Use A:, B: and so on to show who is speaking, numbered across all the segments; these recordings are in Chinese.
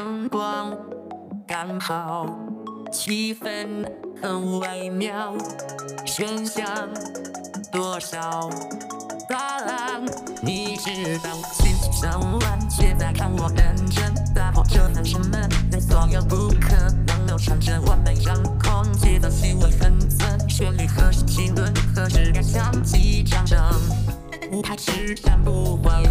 A: 灯光刚好，气氛很微妙，喧嚣多少？大浪，你知道，心情上万，却在看我认真打破这道城门，在所有不可能流传着完美掌控，节奏细微分寸，旋律何时停顿，何时该响起掌声？舞台是站不坏，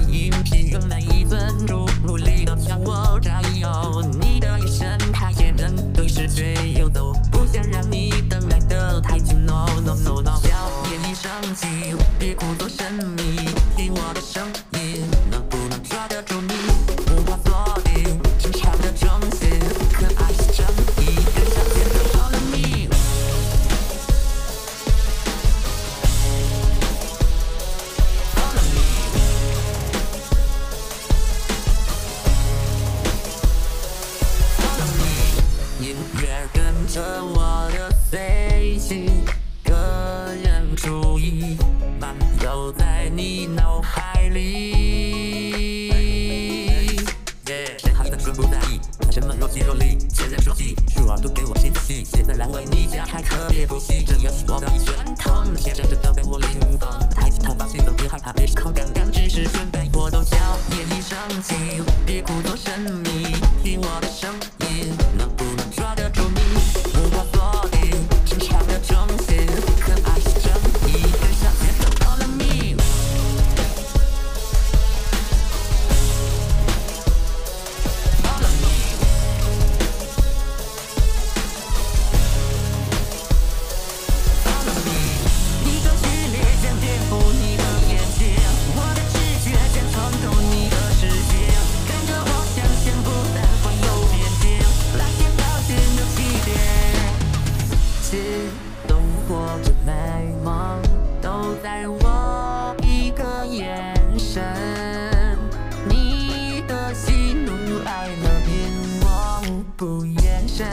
A: 韧，对视却又都不想让你等待的太久，no no no no，小眼一生气，别故作神秘，听我的声音，个人主义漫游在你脑海里。谁还在说不在意？什么若即若离？前人说起，入耳朵给我新奇，现在来为你家开特别补习，这游戏我的一拳痛，写着这都被我领懂。抬起头发，心都别害怕，别失控，刚刚只是准备，我都笑，夜已升起，别故作神秘，听我的声音，给我一个眼神。你的喜怒哀乐变我不眼神，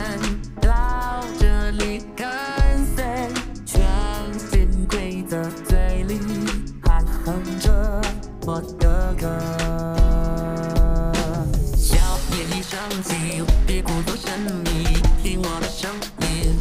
A: 到这里跟随，全新规则嘴里含哼着我的歌。小夜已升起，别故作神秘，听我的声音